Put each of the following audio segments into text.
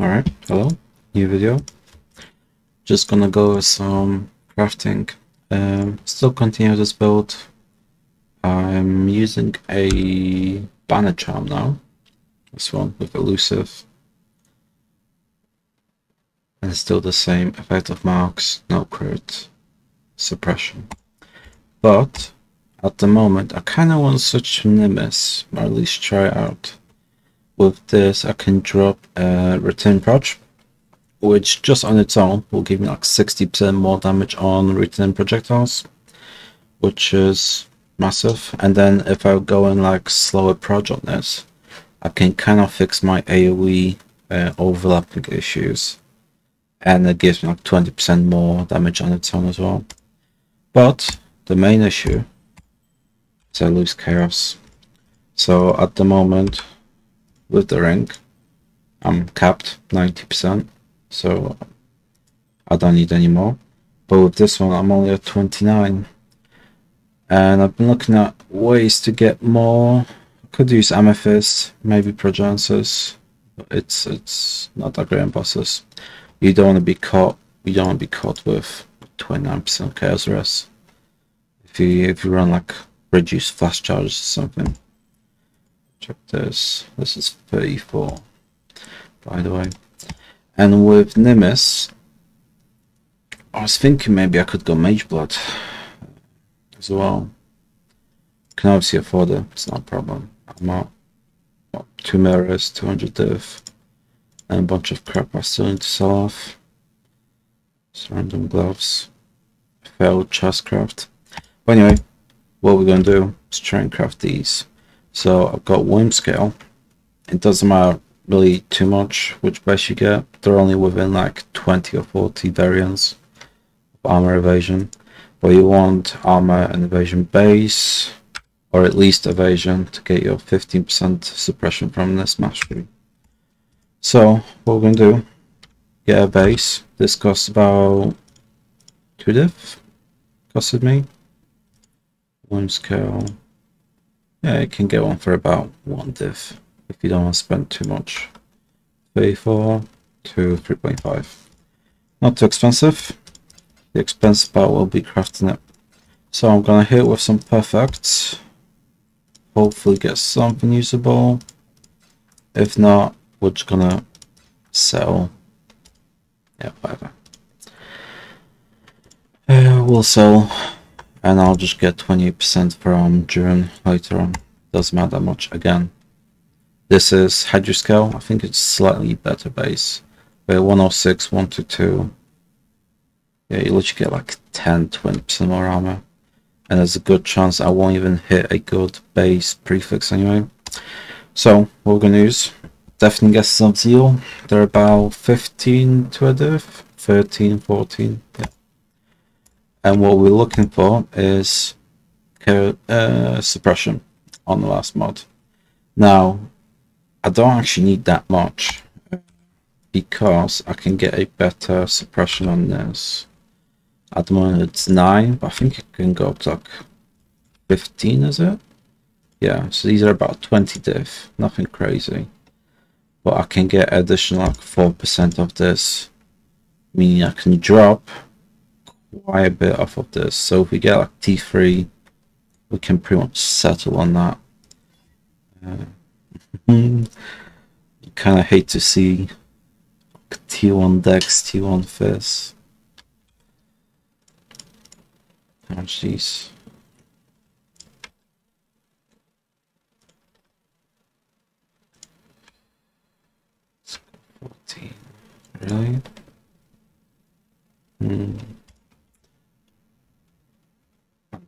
Alright, hello, new video. Just gonna go with some crafting. Um, still continue this build. I'm using a banner charm now. This one with elusive. And still the same effect of marks, no crit, suppression. But at the moment I kinda want to switch to Nimis, or at least try out with this I can drop a return proj which just on its own will give me like 60% more damage on return projectiles which is massive. And then if I go in like slower proj on this I can kind of fix my AoE uh, overlapping issues. And it gives me like 20% more damage on its own as well. But the main issue is I lose chaos. So at the moment with the rank. I'm capped 90%, so I don't need any more. But with this one, I'm only at 29. And I've been looking at ways to get more. Could use Amethyst, maybe Progenesis. It's it's not that great in bosses. You don't want to be caught. You don't want to be caught with 29% chaos rest. If you if you run like reduced flask charges or something. Check this. This is 34, by the way. And with Nimis, I was thinking maybe I could go Mage Blood as well. Can obviously afford it, it's not a problem. I'm what, 2 mirrors, 200 div, and a bunch of crap I still need to sell off. Just random gloves. Failed chest craft. But anyway, what we're to do is try and craft these. So I've got one scale. It doesn't matter really too much which base you get. They're only within like 20 or 40 variants of armor evasion. But you want armor and evasion base, or at least evasion to get your 15% suppression from this mastery. So what we're going to do, get a base. This costs about 2 div, costed me. One scale, yeah, you can get one for about one div if you don't want to spend too much. 34 to 3.5. Not too expensive. The expensive part will be crafting it. So I'm gonna hit with some perfects. Hopefully get something usable. If not, we're just gonna sell. Yeah, whatever. Uh, we'll sell and I'll just get 20% from Jun later on. Doesn't matter much again. This is Hydrascale. I think it's slightly better base. But 106, 122. Yeah, you literally get like 10, 20% more armor. And there's a good chance I won't even hit a good base prefix anyway. So, what we're going to use, definitely get some zeal. They're about 15 to a div, 13, 14. Yeah and what we're looking for is uh, suppression on the last mod. Now, I don't actually need that much because I can get a better suppression on this. At the moment it's 9, but I think it can go up to like 15, is it? Yeah, so these are about 20 div, nothing crazy. But I can get additional like 4% of this, meaning I can drop a bit off of this. So if we get like T3, we can pretty much settle on that. Uh, kind of hate to see T1 Dex, T1 Fizz. Oh jeez. Really? Hmm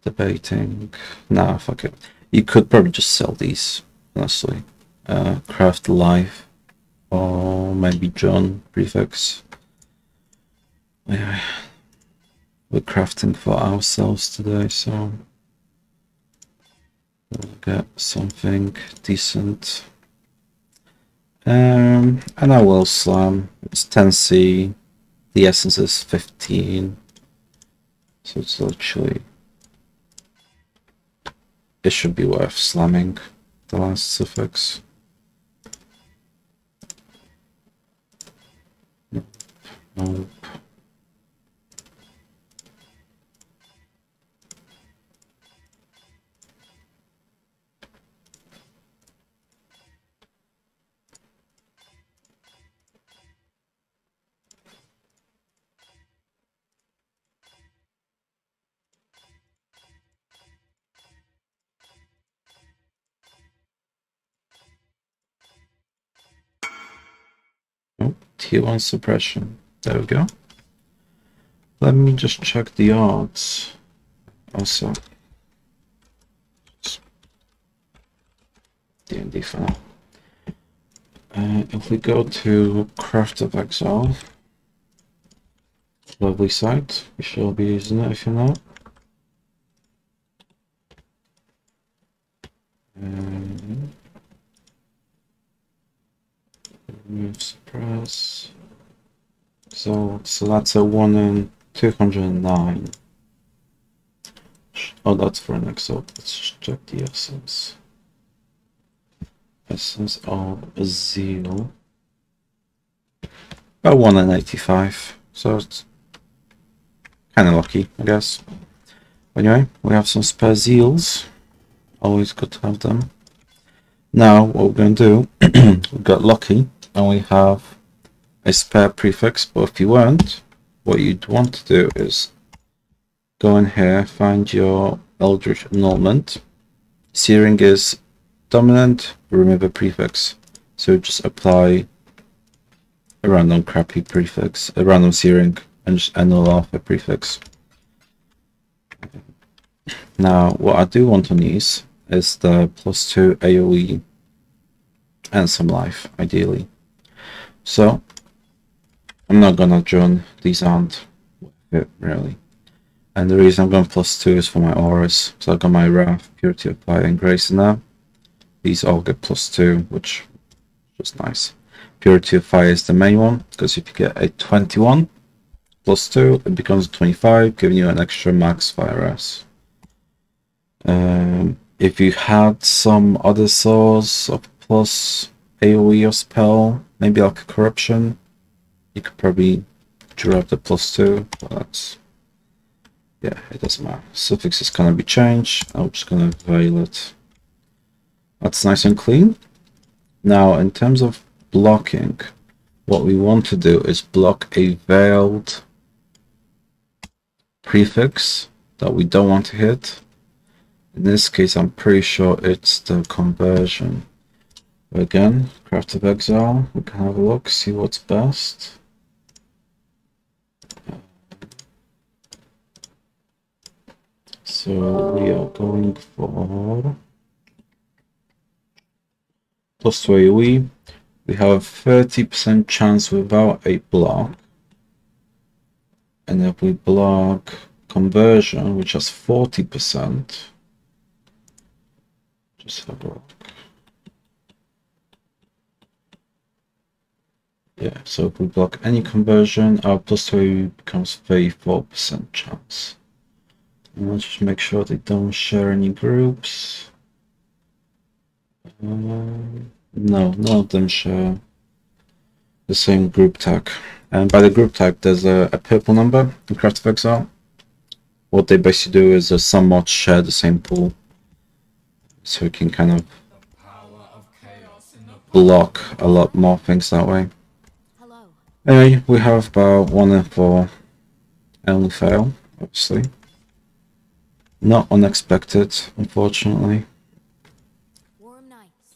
debating. Nah, fuck it. You could probably just sell these, honestly. Uh, craft life, or maybe John prefix. Yeah, we're crafting for ourselves today, so we'll get something decent. Um, and I will slam. It's 10c. The essence is 15. So it's literally it should be worth slamming the last suffix. T1 suppression. There we go. Let me just check the odds. Also. D&D for now. Uh, if we go to Craft of Exile, lovely site, we shall be using it if you know. Um, Remove suppress. So, that's a 1 in 209. Oh, that's for an exalt. Let's check the essence. Essence of Zeal. About 1 in 85. So it's kind of lucky, I guess. Anyway, we have some spare Zeals. Always good to have them. Now, what we're going to do, we got lucky and we have a spare prefix, but if you weren't, what you'd want to do is go in here, find your Eldritch Annulment. Searing is dominant, remove a prefix. So just apply a random crappy prefix, a random searing, and just annul off a prefix. Now, what I do want on these is the plus two AoE and some life, ideally. So, I'm not gonna join these aren't it really. And the reason I'm going plus two is for my auras. So I got my Wrath, Purity of Fire, and Grace in there. These all get plus two, which is nice. Purity of Fire is the main one, because if you get a 21 plus two, it becomes 25, giving you an extra max fire S. Um, if you had some other source of plus AoE or spell, maybe like a corruption, you could probably drop the plus two, but yeah, it doesn't matter. Suffix is gonna be changed. I'm just gonna veil it. That's nice and clean. Now, in terms of blocking, what we want to do is block a veiled prefix that we don't want to hit. In this case, I'm pretty sure it's the conversion. Again, Craft of Exile, we can have a look, see what's best. So we are going for plus 2 AoE. We have 30% chance without a block. And if we block conversion, which has 40%, just have a look. Yeah, so if we block any conversion, our plus 2 becomes 34% chance. And let's just make sure they don't share any groups. Um, no, none of them share the same group tag. And by the group tag, there's a, a purple number in Craft of Exile. What they basically do is uh, some mods share the same pool. So we can kind of block a lot more things that way. Anyway, we have about one and four only fail, obviously. Not unexpected, unfortunately.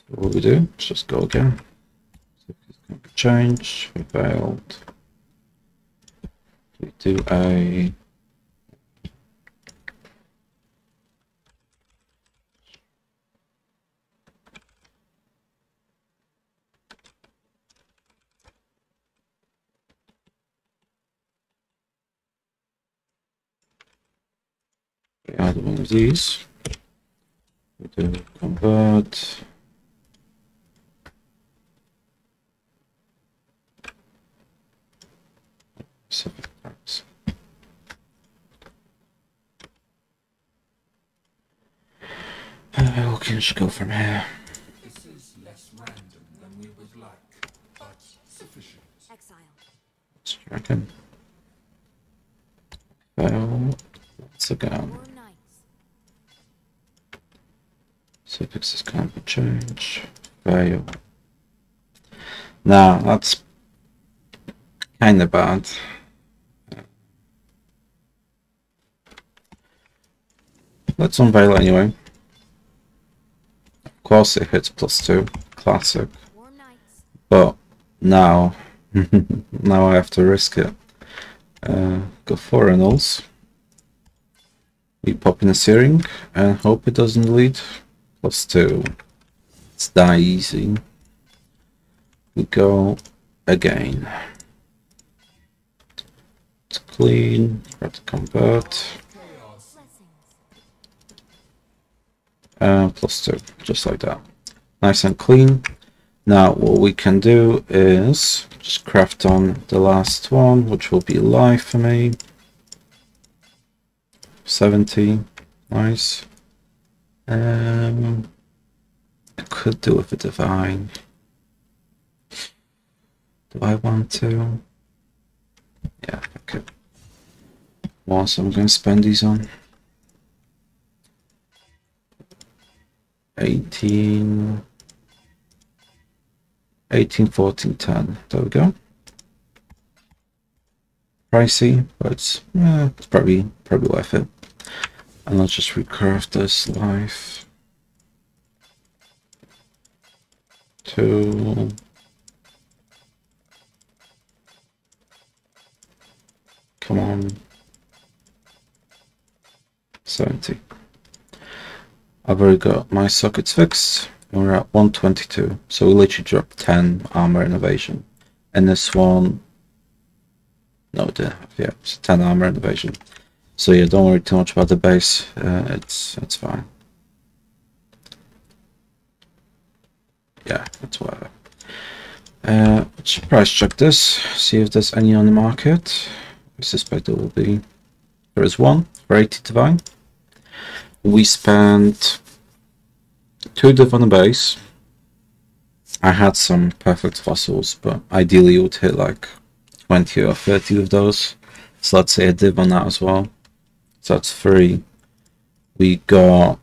What we do? Let's just go again. Change. We failed. We do a add one of these. We do convert. Seven. Uh, we can just go from here. This is less random than we would like, but sufficient. Exile. Striking. Fail. Once again. More knights. Suffixes can't be Fail. Now, that's kind of bad. Let's unveil anyway. Of course it hits plus two. Classic. But now, now I have to risk it. Uh, go for Reynolds. We pop in a Searing and hope it doesn't lead. Plus two. It's that easy. We go again. It's clean. Try to convert. Uh, plus two, just like that. Nice and clean. Now what we can do is just craft on the last one, which will be life for me. 70, nice. Um, I could do with a divine. Do I want to? Yeah, okay. Well, so I'm going to spend these on. 18 18 14 10 there we go pricey but it's, eh, it's probably probably worth it and let's just recraft this life to come on 70 I've already got my sockets fixed. We're at 122. So we literally dropped 10 armor innovation. And this one... No, it yeah, it's 10 armor innovation. So yeah, don't worry too much about the base. Uh, it's it's fine. Yeah, that's whatever. Uh, let's price check this. See if there's any on the market. I suspect there will be. There is one 80 divine we spent two div on the base. I had some perfect fossils, but ideally you would hit like 20 or 30 of those. So let's say a div on that as well. So that's three. We got,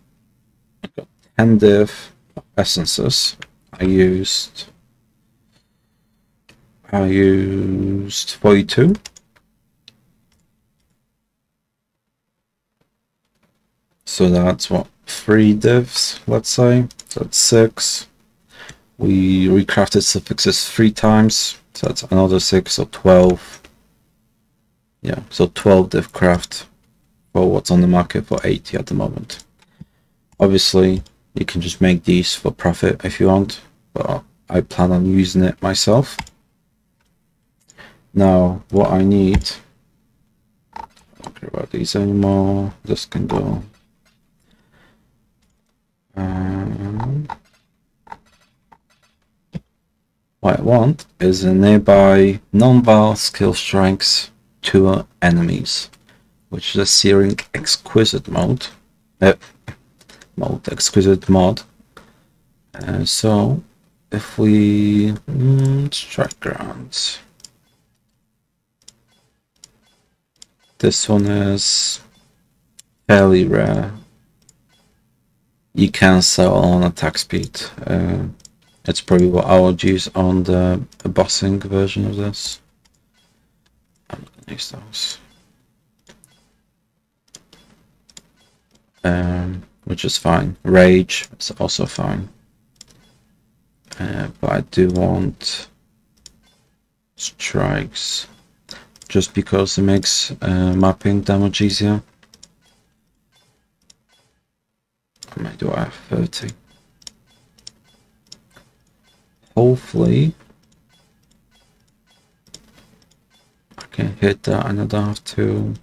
I got 10 div essences. I used I used 42. So that's what three divs, let's say. That's six. We recrafted suffixes three times, so that's another six, so twelve. Yeah, so twelve div craft for what's on the market for 80 at the moment. Obviously, you can just make these for profit if you want, but I plan on using it myself. Now, what I need, I don't care about these anymore, this can go um, what I want is a nearby non-Vaal skill strengths to enemies, which is a Searing Exquisite mode. Mode, Exquisite mod. Uh, so, if we mm, strike this one is fairly rare you can sell on attack speed. Uh, it's probably what I would use on the bossing version of this. I'm gonna use those. Um, which is fine. Rage is also fine. Uh, but I do want strikes just because it makes uh, mapping damage easier. How many do I have? 30. Hopefully, I can hit that and I don't have to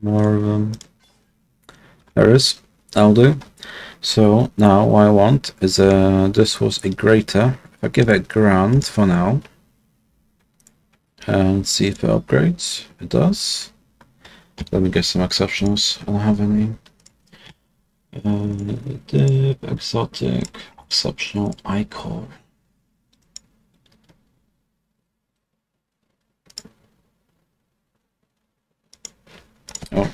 more of them. There is. That'll do. So now what I want is a, this was a greater. If I give it grand for now and see if it upgrades. It does. Let me get some exceptions. I don't have any. Uh, exotic, exceptional, ichor. Oh.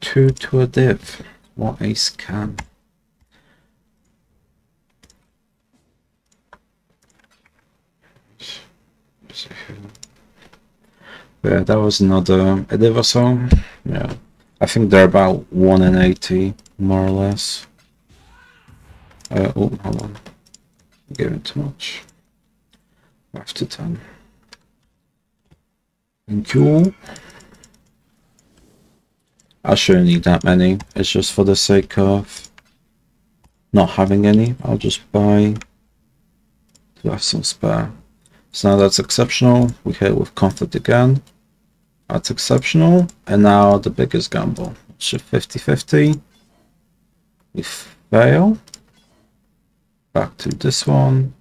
Two to a div. What ace can? Yeah, that was another a div or so. Yeah. I think they're about 1 in 80, more or less. Uh, oh, hold on. I'm giving too much. 5 to 10. Thank you. I shouldn't need that many. It's just for the sake of not having any. I'll just buy to have some spare. So now that's exceptional. We hit with conflict again. That's exceptional. And now the biggest gamble. Should 50-50. We fail. Back to this one.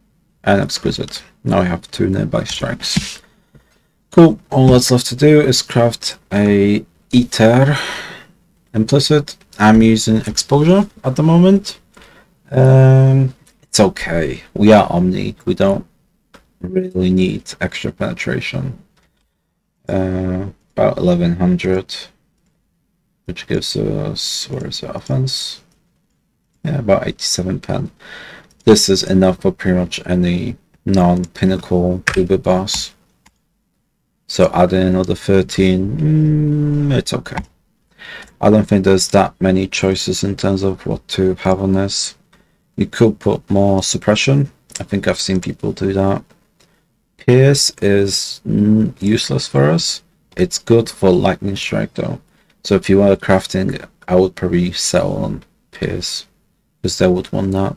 And exquisite. Now we have two nearby strikes. Cool. All that's left to do is craft a Eater implicit. I'm using exposure at the moment. Um, it's okay. We are omni. We don't really need extra penetration. Uh, about 1100, which gives us, where is the offense? Yeah, about 87 pen. This is enough for pretty much any non-pinnacle uber boss. So adding another 13, mm, it's okay. I don't think there's that many choices in terms of what to have on this. You could put more suppression. I think I've seen people do that. Pierce is useless for us. It's good for lightning strike though. So if you were crafting, I would probably sell on Pierce because they would want that.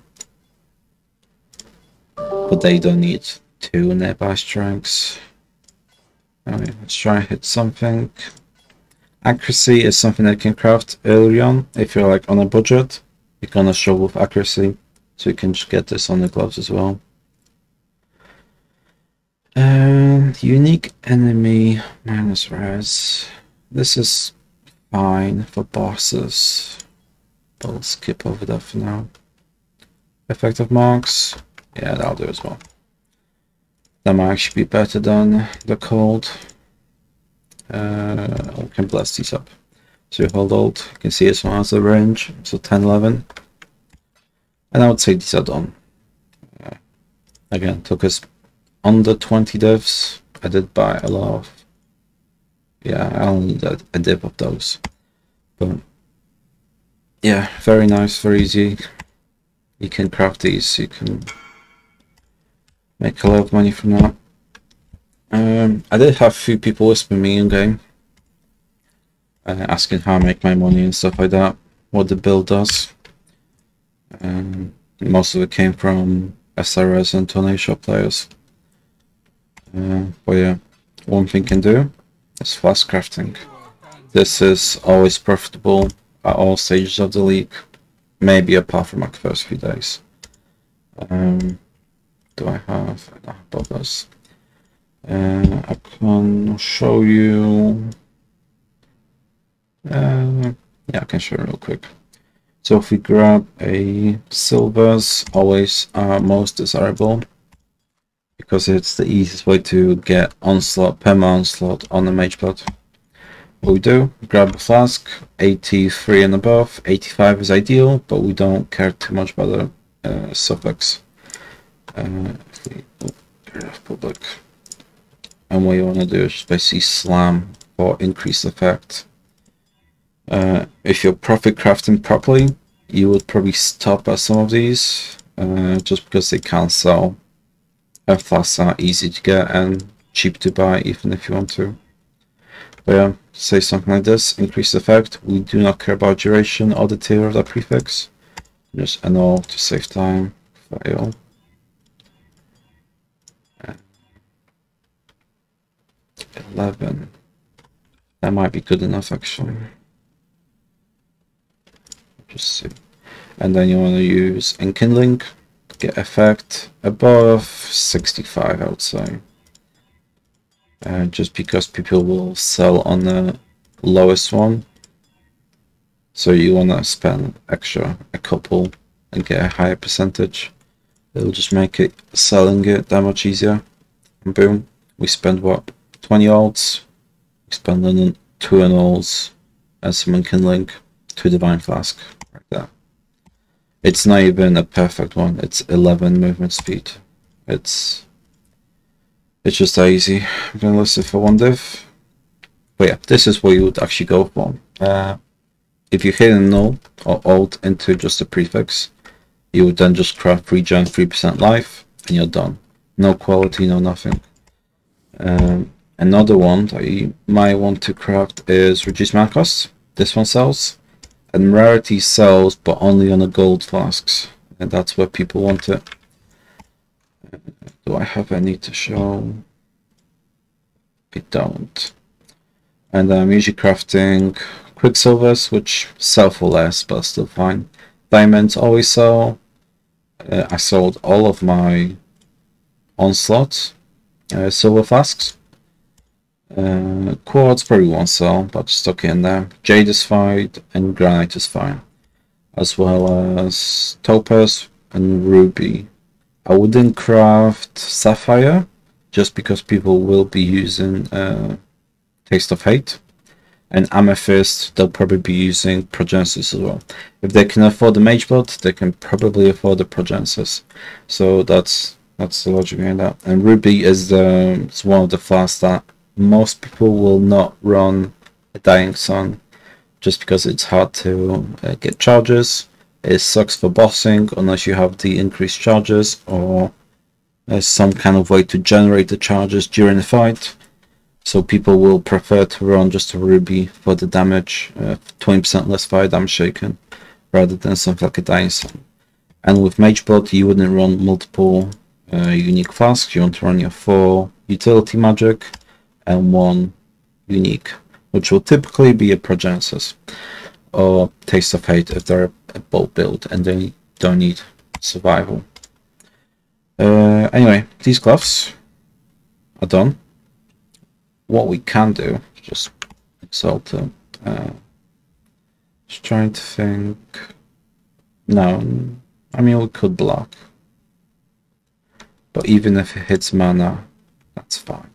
But they don't need two nearby strikes. Alright, let's try and hit something. Accuracy is something that you can craft early on if you're like on a budget. You're gonna struggle with accuracy, so you can just get this on the gloves as well. And unique enemy minus res. This is fine for bosses. But we'll skip over that for now. Effective marks. Yeah, that'll do as well. That might actually be better than the cold. Uh, we can blast these up. So you hold alt, you can see this one has the range, so 10, 11. And I would say these are done. Uh, again, took us under 20 divs. I did buy a lot of... Yeah, I only need a, a div of those. But yeah, very nice, very easy. You can craft these, you can make a lot of money from that. Um, I did have a few people whisper me in game, uh, asking how I make my money and stuff like that, what the build does. Um, most of it came from SRS and Tornado players. Uh, but yeah, one thing can do is fast crafting. This is always profitable at all stages of the league, maybe apart from like the first few days. Um, do I have? I don't have. Uh, I can show you. Uh, yeah, I can show you real quick. So if we grab a silvers, always uh, most desirable because it's the easiest way to get onslaught, perma onslaught on the mage blood. What we do, grab a flask, 83 and above, 85 is ideal, but we don't care too much about the uh, suffix. Uh, oh, public. And what you want to do is basically slam for increased effect. Uh, if you're profit crafting properly, you would probably stop at some of these, uh, just because they can't sell F-Flasks are easy to get and cheap to buy even if you want to. But yeah, say something like this, increase effect, we do not care about duration or the tier of that prefix. Just annul to save time, fail. Eleven. That might be good enough actually. Just see. And then you want to use enkindling get effect above 65 I would say uh, just because people will sell on the lowest one so you want to spend extra a couple and get a higher percentage it'll just make it selling it that much easier and boom we spend what 20 alts Expand on two annuls and summon kindling, two divine flask, like that. It's not even a perfect one. It's 11 movement speed. It's it's just that easy. I'm gonna list it for one div. But yeah, this is what you would actually go for. Uh, if you hit a null or alt into just a prefix, you would then just craft regen 3% life and you're done. No quality, no nothing. Um, another one that you might want to craft is reduce mana cost. This one sells. And rarity sells, but only on the gold flasks. And that's where people want it. Do I have any to show? I don't. And I'm usually crafting quicksilvers, which sell for less, but still fine. Diamonds always sell. Uh, I sold all of my onslaught uh, silver flasks. Uh, quartz probably won't sell, but stuck in there. Jade is fine, and granite is fine, as well as topaz and ruby. I wouldn't craft sapphire, just because people will be using uh, taste of hate. And amethyst, they'll probably be using progenesis as well. If they can afford the mage blood, they can probably afford the progenesis. So that's that's the logic behind that. And ruby is the it's one of the flasks that most people will not run a Dying Sun just because it's hard to uh, get charges. It sucks for bossing unless you have the increased charges or there's some kind of way to generate the charges during the fight. So people will prefer to run just a ruby for the damage, 20% uh, less fire damage shaken, rather than something like a Dying Sun. And with Mage you wouldn't run multiple uh, unique flasks. You want to run your four utility magic, and one unique, which will typically be a Progenesis or Taste of Hate if they're a bolt build and they don't need survival. Uh, anyway, these gloves are done. What we can do, just exalt them. Uh, just trying to think. No, I mean we could block, but even if it hits mana, that's fine.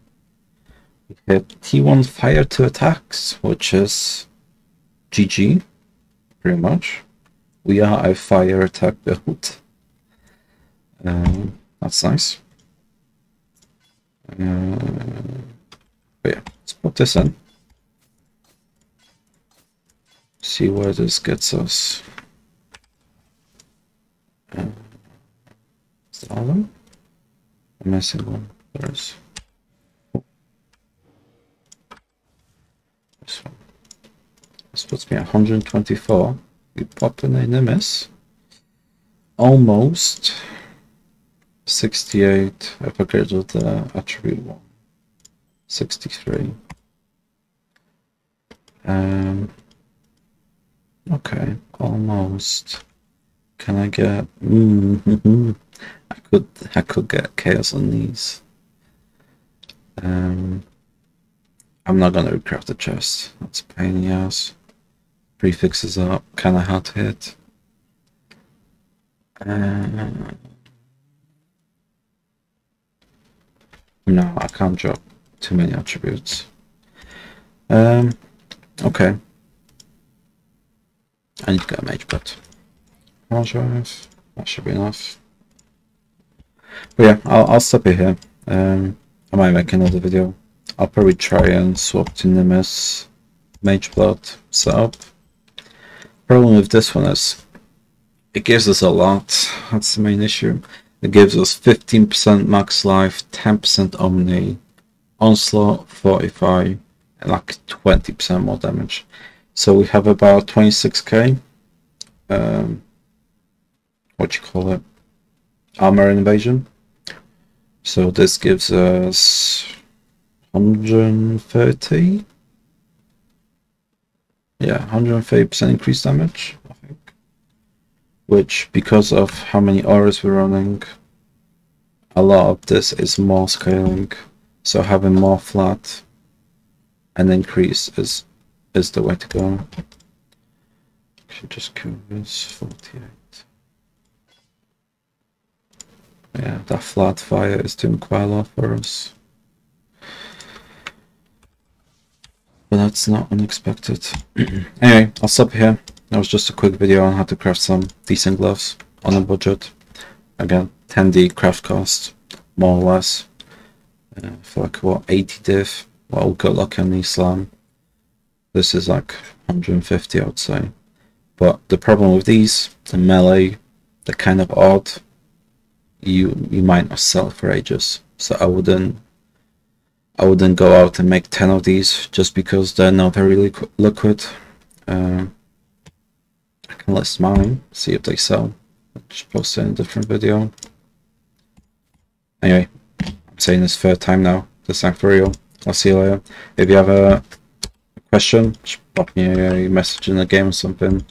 T1 fire to attacks, which is GG, pretty much. We are a fire attack build. Um, that's nice. Uh, but yeah, let's put this in. See where this gets us. Uh, is that all of them? I'm missing one. There's. This puts me at 124. We pop in a Nimis. Almost 68 if I with the attribute one. 63. Um okay, almost. Can I get mm -hmm. I could I could get chaos on these. Um I'm not gonna recraft the chest. That's a pain in the ass. Prefixes up, kinda hard to hit. Uh, no, I can't drop too many attributes. Um, okay. I need to get a mage but Hard drive. That should be enough. But yeah, I'll, I'll stop it here. Um, I might make another video Probably try and swap to Nimis Mage Blood setup. Problem with this one is it gives us a lot. That's the main issue. It gives us 15% max life, 10% Omni, Onslaught, 45, and like 20% more damage. So we have about 26k. Um, what you call it? Armor invasion. So this gives us 130 yeah 130% increased damage I think. Which because of how many auras we're running a lot of this is more scaling. So having more flat and increase is is the way to go. Actually just kill this 48 yeah that flat fire is doing quite a lot for us but that's not unexpected. anyway, I'll stop here. That was just a quick video on how to craft some decent gloves on a budget. Again, 10D craft cost, more or less. Uh, for like what 80 div. Well, good luck on the slam. This is like 150, I would say. But the problem with these, the melee, they're kind of odd. You you might not sell for ages, so I wouldn't. I wouldn't go out and make 10 of these just because they're not very liqu liquid. Um, I can list mine, see if they sell. I'll just post it in a different video. Anyway, I'm saying this third time now. This time for real. I'll see you later. If you have a question, just pop me a message in the game or something.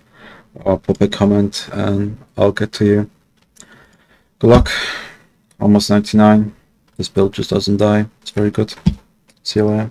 Or pop a comment and I'll get to you. Good luck. Almost 99. This build just doesn't die. It's very good. See you later.